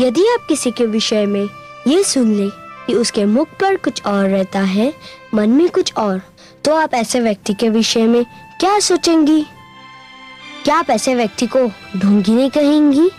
यदि आप किसी के विषय में ये सुन ले कि उसके मुख पर कुछ और रहता है, मन में कुछ और तो आप ऐसे व्यक्ति के विषय में क्या सोचेंगी? क्या आप ऐसे व्यक्ति को ढोंगी नहीं कहेंगी?